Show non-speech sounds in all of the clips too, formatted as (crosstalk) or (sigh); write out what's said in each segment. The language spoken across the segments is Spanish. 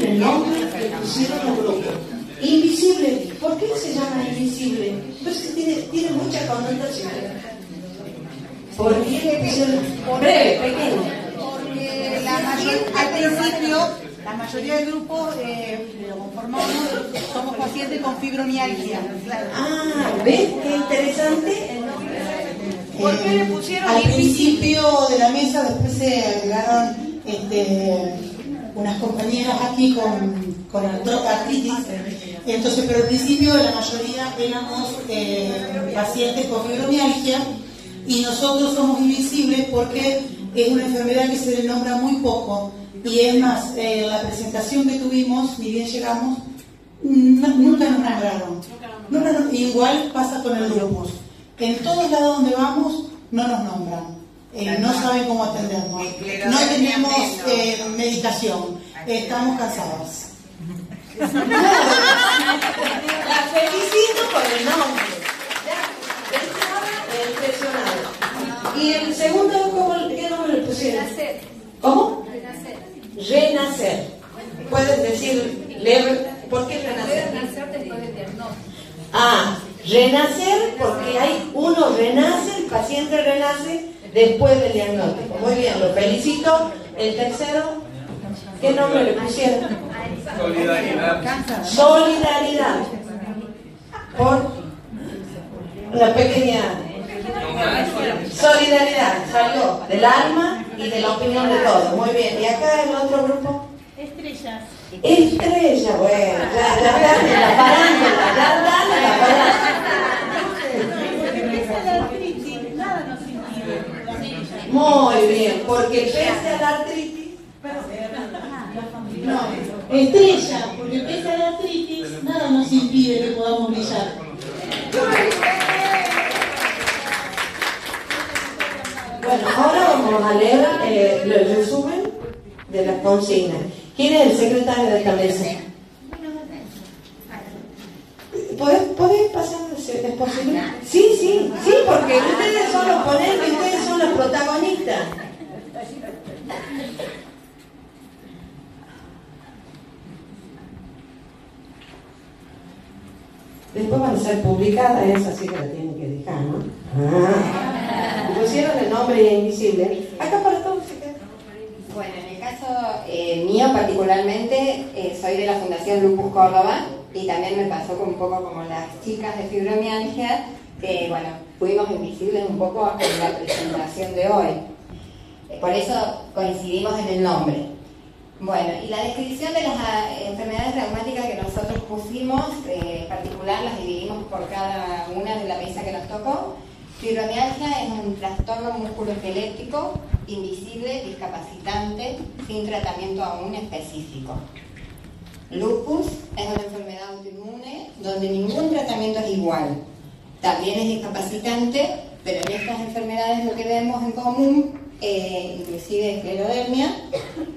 en el nombre que pusieron los grupos. Invisible. ¿Por qué se llama invisible? Pues que tiene, tiene mucha connotación. ¿Por qué pusieron? Breve, pequeño. Porque la mayor, al principio, la mayoría del grupo eh, lo conformamos, somos pacientes con fibromialgia. Claro. Ah, ¿ves qué interesante? ¿Por qué le pusieron Al invisible? principio de la mesa, después se agregaron este, unas compañeras aquí con, con artritis. Entonces, pero al principio la mayoría éramos eh, pacientes con fibromialgia y nosotros somos invisibles porque es una enfermedad que se le nombra muy poco. Y es más, eh, la presentación que tuvimos, ni bien llegamos, nunca nos nombraron. Igual pasa con el lupus. En todos lados donde vamos no nos nombran. Eh, no saben cómo atendernos. No tenemos eh, medicación. Estamos cansadas. (laughs) La felicito por el nombre. Ya, estaba impresionado. ¿Y el segundo, cómo, qué nombre le pusieron? Renacer. ¿Cómo? Renacer. Renacer. Puedes decir, lever- ¿por qué renacer? Renacer después del diagnóstico. Ah, renacer porque hay uno renace, el paciente renace después del diagnóstico. Muy bien, lo felicito. El tercero, ¿qué nombre le pusieron? Solidaridad. Solidaridad. Por la pequeña solidaridad. Salió del alma y de la opinión de todos. Muy bien. ¿Y acá el otro grupo? Estrellas. Estrella, bueno, ya, ya en la ya en la. Esa la artritis, nada nos impide. Muy bien, porque pese a la artritis, No, estrella, porque pese a la artritis, nada nos impide que podamos brillar. bueno, ahora vamos a leer eh, el resumen de las consignas. ¿Quién es el secretario de esta mesa? ¿Podés, podés pasar? ¿Es posible? Sí, sí, sí, porque ustedes son los ponentes, ustedes son los protagonistas. Después van a ser publicadas esas, así que la tienen que dejar, ¿no? Ah. Pusieron el nombre invisible. Acá para todos. Bueno, en el caso eh, mío particularmente, eh, soy de la Fundación Lupus Córdoba y también me pasó un poco como las chicas de fibromialgia, que bueno, fuimos invisibles un poco en la presentación de hoy. Eh, Por eso coincidimos en el nombre. Bueno, y la descripción de las ah, enfermedades reumáticas que nosotros pusimos, eh, particular las dividimos por cada una de la mesa que nos tocó. Fibromialgia es un trastorno musculoesquelético, invisible, discapacitante, sin tratamiento aún específico. Lupus es una enfermedad autoinmune donde ningún tratamiento es igual. También es discapacitante, pero en estas enfermedades lo que vemos en común, eh, inclusive esclerodermia,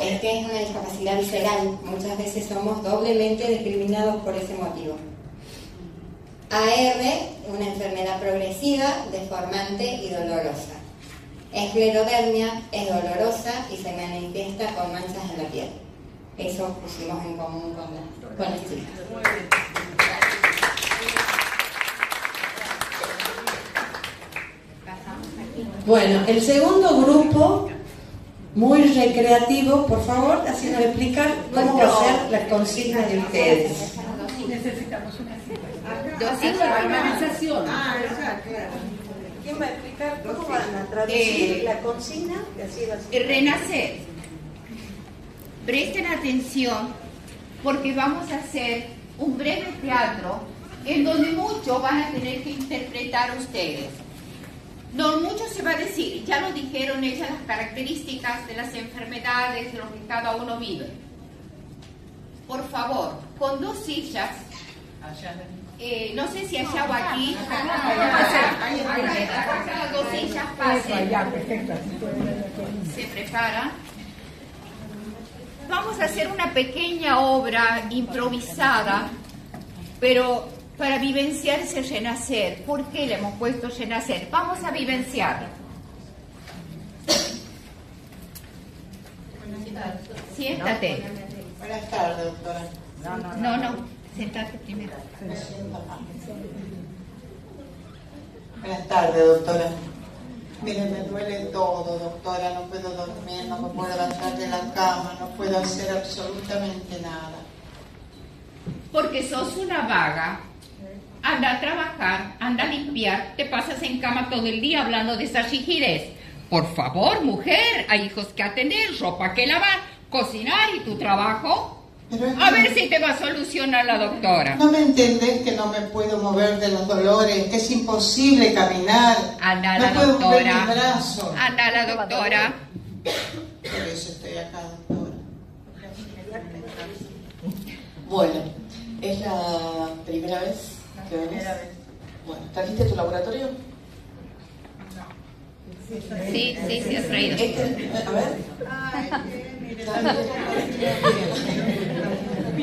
es que es una discapacidad visceral. Muchas veces somos doblemente discriminados por ese motivo. AR, una enfermedad progresiva, deformante y dolorosa. Esclerodermia es dolorosa y se manifiesta con manchas en la piel. Eso pusimos en común con, la- con las chicas. Bueno, el segundo grupo, muy recreativo, por favor, así nos explicar cómo va a ser la consigna de ustedes. Organización. ¿Quién va a explicar cómo van a traducir la consigna? Así. Renacer. Presten atención porque vamos a hacer un breve teatro en donde mucho van a tener que interpretar ustedes. No mucho se va a decir, ya lo dijeron ellas las características de las enfermedades, de lo que cada uno vive. Por favor, con dos sillas, eh, no sé si allá o aquí, Acá, dos sillas pasen. se prepara. Vamos a hacer una pequeña obra improvisada, pero para vivenciar ese renacer. ¿Por qué le hemos puesto renacer? Vamos a vivenciar. Siéntate. Buenas tardes, doctora. No, no, sentate primero. Buenas tardes, doctora. Mire, me duele todo, doctora. No puedo dormir, no me puedo levantar de la cama, no puedo hacer absolutamente nada. Porque sos una vaga. Anda a trabajar, anda a limpiar, te pasas en cama todo el día hablando de esa rigidez. Por favor, mujer, hay hijos que atender, ropa que lavar, cocinar y tu trabajo. A ver si te va a solucionar la doctora. ¿No me entendés que no me puedo mover de los dolores? Que es imposible caminar. Anda a no la puedo mover doctora. mi brazo. Anda a la doctora. Por eso estoy acá, doctora. Bueno, ¿es la primera vez que venís? Bueno, ¿trajiste tu laboratorio? Sí, sí, sí, has traído. Este, a ver.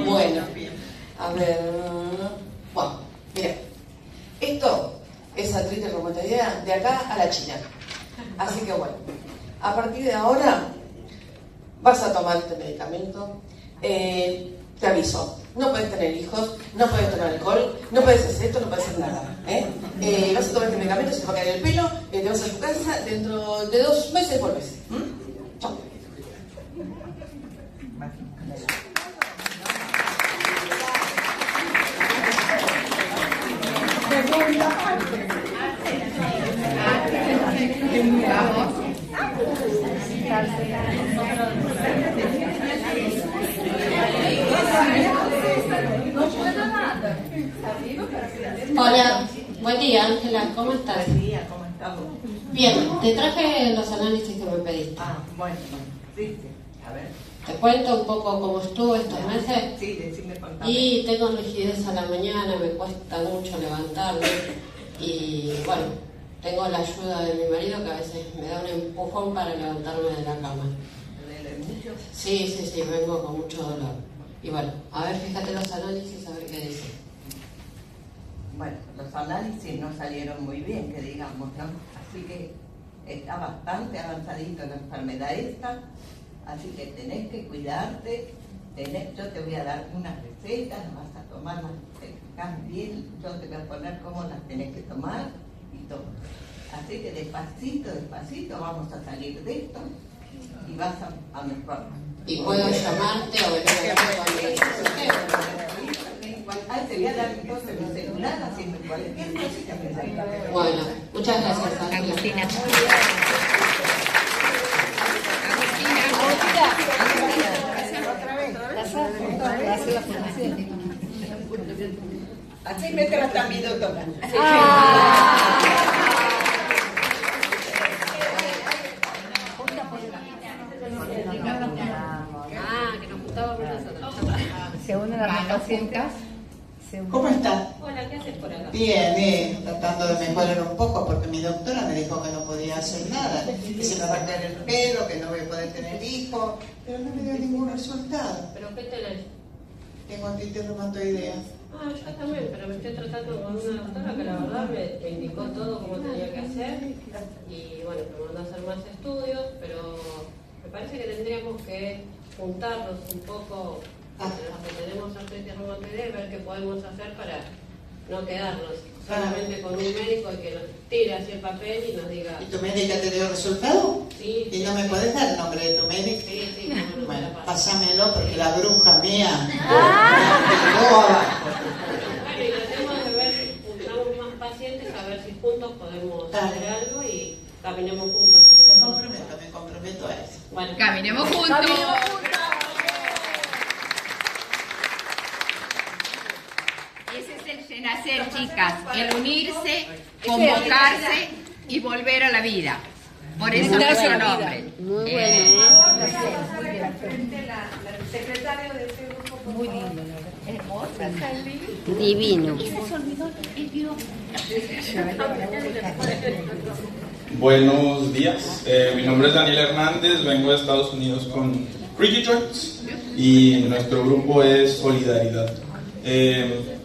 Bueno, a ver. Bueno, mira. Esto es artritis reumatoidea de acá a la China. Así que bueno, a partir de ahora vas a tomar este medicamento. Eh, te aviso, no puedes tener hijos, no puedes tomar alcohol, no puedes hacer esto, no puedes hacer nada. ¿eh? Eh, vas a tomar este medicamento, se te va a caer el pelo, eh, te vas a tu casa, dentro de dos meses volves. ¿Mm? Hola, buen día Ángela, ¿cómo estás? Buen día, ¿cómo estamos? Bien, te traje los análisis que me pediste. Ah, bueno, a ver. Te cuento un poco cómo estuve estos meses. Sí, decime, contame. Y tengo rigidez a la mañana, me cuesta mucho levantarme. Y bueno, tengo la ayuda de mi marido que a veces me da un empujón para levantarme de la cama. Sí, sí, sí, vengo con mucho dolor. Y bueno, a ver, fíjate los análisis, a ver qué dice. Bueno, los análisis no salieron muy bien, que digamos, ¿no? Así que está bastante avanzadito la enfermedad esta, así que tenés que cuidarte. Tenés, yo te voy a dar unas recetas, vas a tomar, las bien, yo te voy a poner cómo las tenés que tomar y todo. Así que despacito, despacito vamos a salir de esto y vas a, a mejorar. Y puedo llamarte o venir a verte cuando necesites. Ah, te voy a dar entonces mi celular, haciendo cualquier cosita me da. Bueno, muchas gracias. Agustina. Así me trata mi doctora. Ah, que nos juntamos con nosotros. Se unen a las pacientes. ¿Cómo está? Hola, ¿qué haces por acá? Bien, bien, tratando de mejorar un poco porque mi doctora me dijo que no podía hacer nada, que se me va a caer el pelo, que no voy a poder tener hijos, pero no me dio ningún resultado. ¿Pero qué tenés? Tengo artritis reumatoidea. Ah, yo también, pero me estoy tratando con una doctora que la verdad me, me indicó todo cómo tenía que hacer y bueno, me mandó a hacer más estudios, pero me parece que tendríamos que juntarnos un poco los que tenemos artritis reumatoidea y ver qué podemos hacer para no quedarnos solamente con un médico y que nos tire así el papel y nos diga... ¿Y tu médica te dio resultado? Sí, ¿Y no me puedes dar el nombre de tu médico? sí, sí, no, te Bueno, pásamelo porque la bruja mía abajo. Bueno, y tratemos de ver si juntamos más pacientes, a ver si juntos podemos Dale. hacer algo y caminemos juntos Me comprometo, me comprometo a eso. Bueno, Caminemos juntos es chicas, el unirse, convocarse y volver a la vida. Por eso nuestro nombre. muy Eh, Divino. Buenos días, Eh, mi nombre es Daniel Hernández, vengo de Estados Unidos con Ricky Joints y nuestro grupo es Solidaridad. Eh,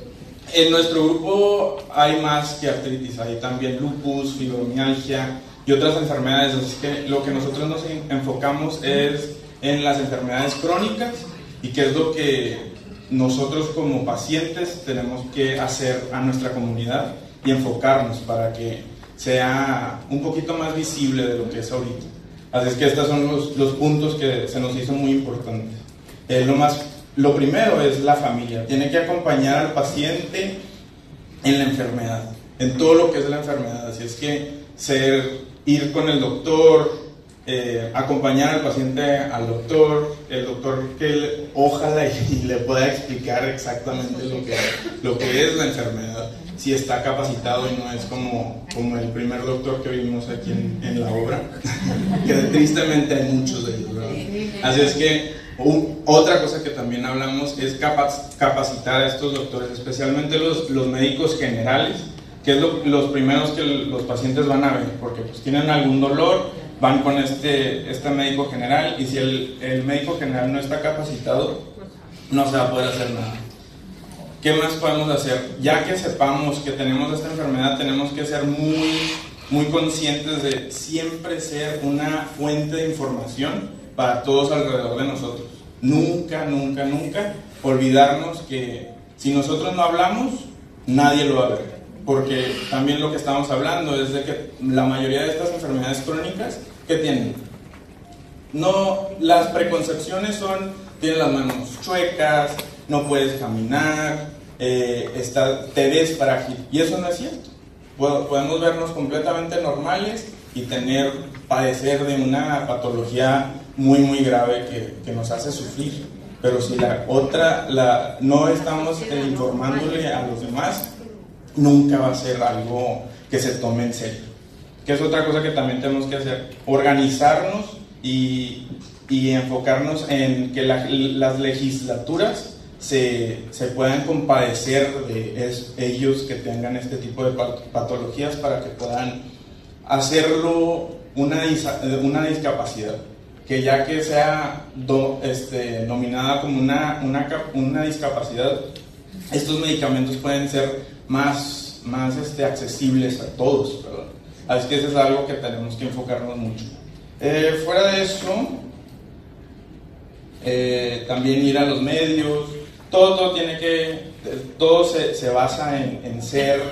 en nuestro grupo hay más que artritis, hay también lupus, fibromialgia y otras enfermedades, así que lo que nosotros nos en- enfocamos es en las enfermedades crónicas y qué es lo que nosotros como pacientes tenemos que hacer a nuestra comunidad y enfocarnos para que sea un poquito más visible de lo que es ahorita. Así es que estos son los, los puntos que se nos hizo muy importantes. Eh, lo, más, lo primero es la familia. Tiene que acompañar al paciente en la enfermedad, en todo lo que es la enfermedad. Así es que ser, ir con el doctor, eh, acompañar al paciente al doctor, el doctor que le- ojalá y, (laughs) le pueda explicar exactamente lo que, lo que es la enfermedad, si está capacitado y no es como, como el primer doctor que vimos aquí en, en la obra, (laughs) que tristemente hay muchos de ellos, ¿verdad? Así es que otra cosa que también hablamos es capac- capacitar a estos doctores, especialmente los, médicos generales, que es lo- los primeros que los pacientes van a ver, porque pues tienen algún dolor, van con este, este médico general y si el, el médico general no está capacitado, no se va a poder hacer nada. ¿Qué más podemos hacer? Ya que sepamos que tenemos esta enfermedad, tenemos que ser muy, muy conscientes de siempre ser una fuente de información para todos alrededor de nosotros. Nunca, nunca, nunca olvidarnos que si nosotros no hablamos, nadie lo va a ver. Porque también lo que estamos hablando es de que la mayoría de estas enfermedades crónicas, ¿qué tienen? No, las preconcepciones son, tienes las manos chuecas, no puedes caminar, eh, está- te ves frágil. Y eso no es cierto. Po- Podemos vernos completamente normales y tener, padecer de una patología muy, muy grave que, que nos hace sufrir. Pero si la otra, la, no estamos eh, informándole a los demás, nunca va a ser algo que se tome en serio. Que es otra cosa que también tenemos que hacer, organizarnos y, y enfocarnos en que la- las legislaturas se, se puedan compadecer de es- ellos que tengan este tipo de pat- patologías para que puedan hacerlo una, una discapacidad. Que ya que sea do- este, nominada como una, una, una discapacidad, estos medicamentos pueden ser más, más este, accesibles a todos. Así que eso es algo que tenemos que enfocarnos mucho. Eh, fuera de eso, eh, también ir a los medios, todo, todo tiene que, todo se, se basa en ser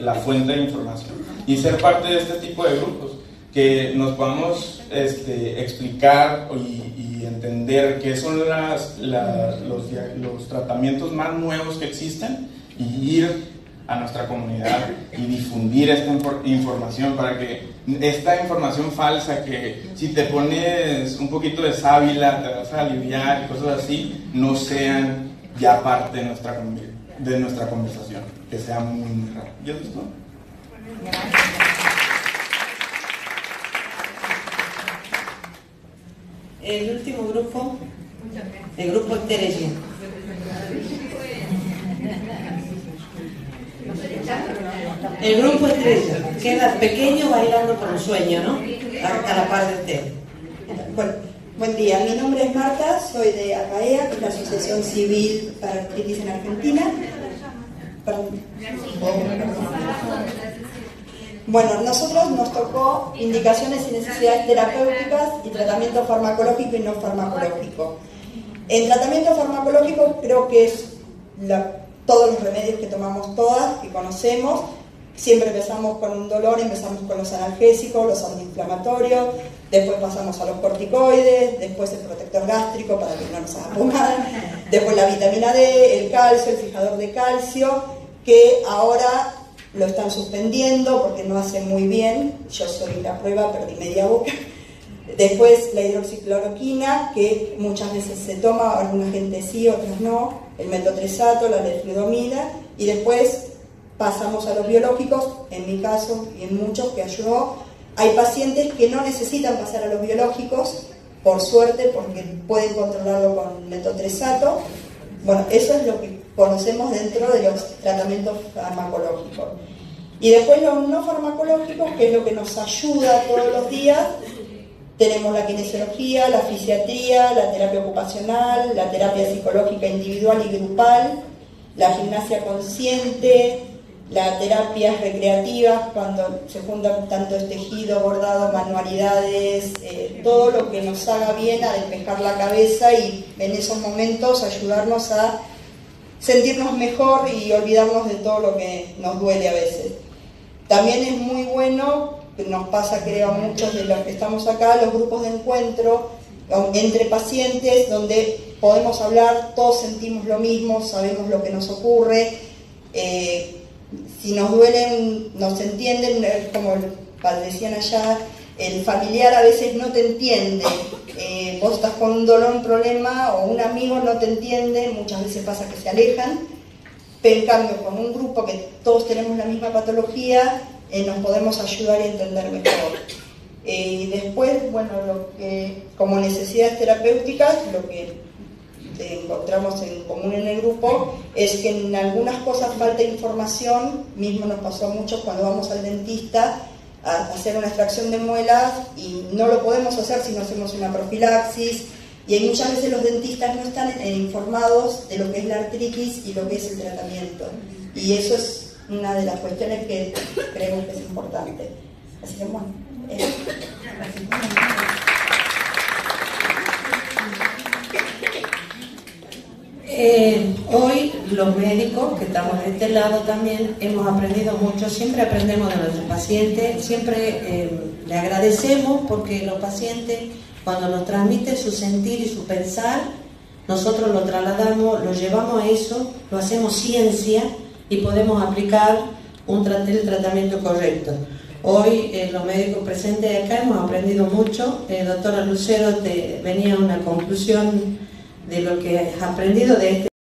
la fuente de información y ser parte de este tipo de grupos, que nos podamos este, explicar y, y entender qué son las, la- los, los tratamientos más nuevos que existen y ir a nuestra comunidad y difundir esta infor- información para que esta información falsa que si te pones un poquito de sábila te vas a aliviar y cosas así no sean ya parte de nuestra de nuestra conversación que sea muy muy raro ¿y eso es todo? El último grupo, el grupo Estrella. El grupo Estrella, queda pequeño bailando por un sueño, ¿no? A, a la par de usted. Bueno, buen día, mi nombre es Marta, soy de ACAEA, que es la Asociación Civil para Artritis en Argentina. Perdón. Bueno, nosotros nos tocó indicaciones y necesidades terapéuticas y tratamiento farmacológico y no farmacológico. En tratamiento farmacológico creo que es todos los remedios que tomamos todas, que conocemos. Siempre empezamos con un dolor, empezamos con los analgésicos, los antiinflamatorios, después pasamos a los corticoides, después el protector gástrico para que no nos haga pomada, después la vitamina D, el calcio, el fijador de calcio, que ahora lo están suspendiendo porque no hace muy bien. Yo soy la prueba, perdí media boca. Después la hidroxicloroquina, que muchas veces se toma, alguna gente sí, otras no, el metotresato, la lefludomida, y después pasamos a los biológicos, en mi caso y en muchos que ayudó. Hay pacientes que no necesitan pasar a los biológicos, por suerte, porque pueden controlarlo con metotresato. Bueno, eso es lo que conocemos dentro de los tratamientos farmacológicos. Y después los no farmacológicos, que es lo que nos ayuda todos los días, tenemos la kinesiología, la fisiatría, la terapia ocupacional, la terapia psicológica individual y grupal, la gimnasia consciente, la terapia recreativa, cuando se juntan tanto tejido, bordado, manualidades, eh, todo lo que nos haga bien a despejar la cabeza y en esos momentos ayudarnos a sentirnos mejor y olvidarnos de todo lo que nos duele a veces. También es muy bueno, nos pasa creo a muchos de los que estamos acá, los grupos de encuentro entre pacientes donde podemos hablar, todos sentimos lo mismo, sabemos lo que nos ocurre. Eh, si nos duelen, nos entienden, como decían allá, el familiar a veces no te entiende. Eh, vos estás con un dolor, un problema, o un amigo no te entiende, muchas veces pasa que se alejan, pero en cambio con un grupo que todos tenemos la misma patología, eh, nos podemos ayudar y entender mejor. Eh, y después, bueno, lo que, como necesidades terapéuticas, lo que encontramos en común en el grupo es que en algunas cosas falta información, mismo nos pasó mucho cuando vamos al dentista hacer una extracción de muelas y no lo podemos hacer si no hacemos una profilaxis y hay muchas veces los dentistas no están informados de lo que es la artritis y lo que es el tratamiento y eso es una de las cuestiones que creo que es importante. Así que bueno. Eh, hoy los médicos que estamos de este lado también hemos aprendido mucho, siempre aprendemos de nuestros pacientes, siempre eh, le agradecemos porque los pacientes cuando nos transmiten su sentir y su pensar, nosotros lo trasladamos, lo llevamos a eso, lo hacemos ciencia y podemos aplicar un el tratamiento correcto. Hoy eh, los médicos presentes acá hemos aprendido mucho. doctora Lucero, te venía una conclusión de lo que has aprendido de este